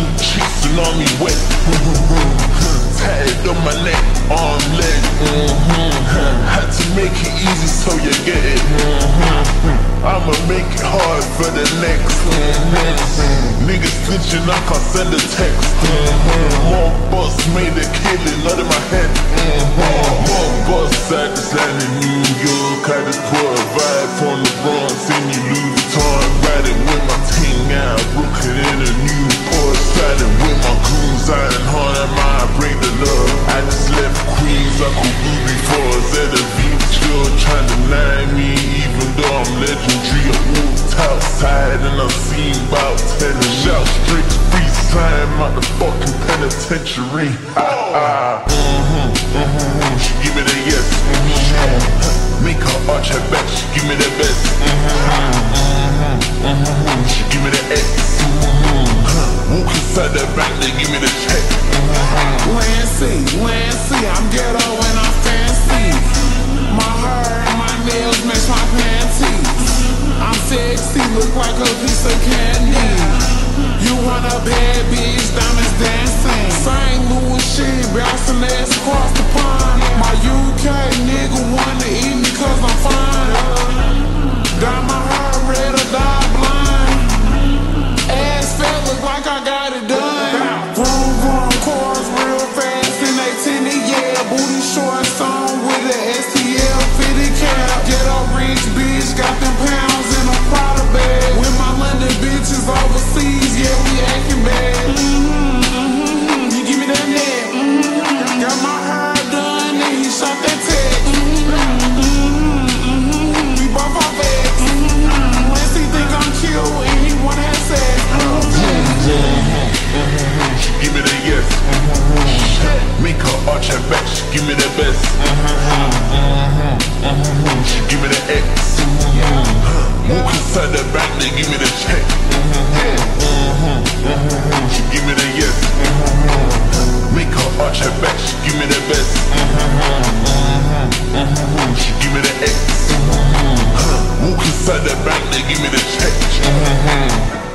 New cheeks and army wet. Tatted on my neck, arm, leg. Mm-hmm. Had to make it easy so you get it. Mm-hmm. I'ma make it hard for the next. Mm-hmm. Niggas snitching, I can't send a text. More boss made a killing out of my head. More boss side to side in freestyle out the fucking penitentiary. Ah, ah. Mm-hmm, mm-hmm. She give me the yes. Mm-hmm. Make her arch her back. She give me the best. Mm-hmm, she give me the X. Walk inside the bank, they give me the check. Lancey, Lancey, I'm ghetto and I'm fancy. My hair and my nails match my panties. I'm sexy, look like a piece of candy. You want a bad bitch, diamonds dancing. St. Louis shit, bouncing ass across the pond. My UK nigga wanna eat me cause I'm fine. Dye my hair red or die blind. Ass fat, look like I got it done. Vroom, vroom, cars real fast and they tinted, yeah. Booty shorts give me the best. Give me the X. Walk inside the bank, they give me the check. She give me the yes. Make her arch her back. She give me the best. She give me the X. Walk inside the bank, they give me the check.